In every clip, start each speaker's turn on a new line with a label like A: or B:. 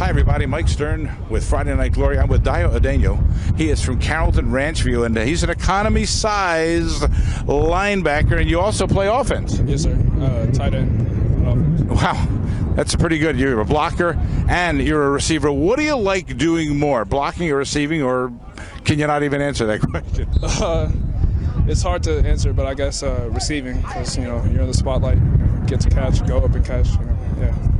A: Hi, everybody. Mike Stern with Friday Night Glory. I'm with Dayo Odeyingbo. He is from Carrollton Ranchview, and he's an economy-sized linebacker, and you also play offense.
B: Yes, sir. Uh, tight end. offense.
A: Wow, that's pretty good. You're a blocker and you're a receiver. What do you like doing more, blocking or receiving, or can you not even answer that question?
B: Uh, it's hard to answer, but I guess uh, receiving because you know you're in the spotlight, get to catch, go up and catch. You know, yeah.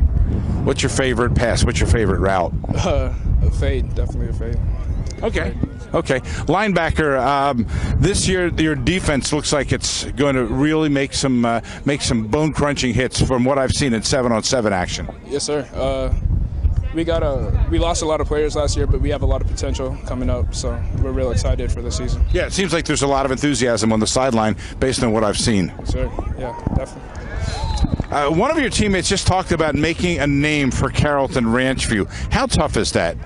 A: What's your favorite pass? What's your favorite route?
B: Uh, a fade, definitely a fade.
A: Okay. Okay. Linebacker. Um, this year, your defense looks like it's going to really make some uh, make some bone crunching hits from what I've seen in seven on seven action.
B: Yes, sir. Uh, we got a we lost a lot of players last year, but we have a lot of potential coming up. So we're real excited for the season.
A: Yeah, it seems like there's a lot of enthusiasm on the sideline based on what I've seen.
B: Sir. Yeah, definitely.
A: Uh, one of your teammates just talked about making a name for Carrollton Ranchview. How tough is that?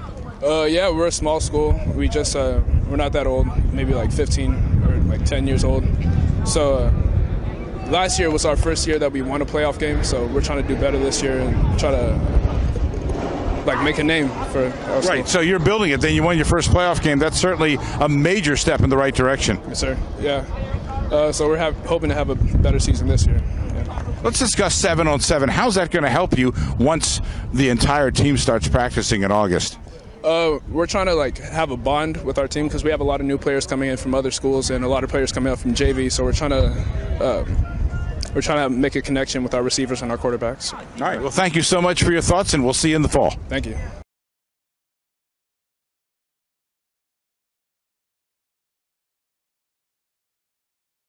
B: Uh, yeah, we're a small school. We just uh, we're not that old, maybe like 15 or like 10 years old. So uh, last year was our first year that we won a playoff game. So we're trying to do better this year and try to like make a name for our.
A: Right. So you're building it. Then you won your first playoff game. That's certainly a major step in the right direction.
B: Yes, sir. Yeah. Uh, so we're have, hoping to have a better season this year. Yeah.
A: Let's discuss seven on seven. How's that going to help you once the entire team starts practicing in August?
B: Uh, we're trying to like have a bond with our team because we have a lot of new players coming in from other schools and a lot of players coming up from JV. So we're trying to uh, we're trying to make a connection with our receivers and our quarterbacks.
A: All right. Well, thank you so much for your thoughts, and we'll see you in the fall.
B: Thank you.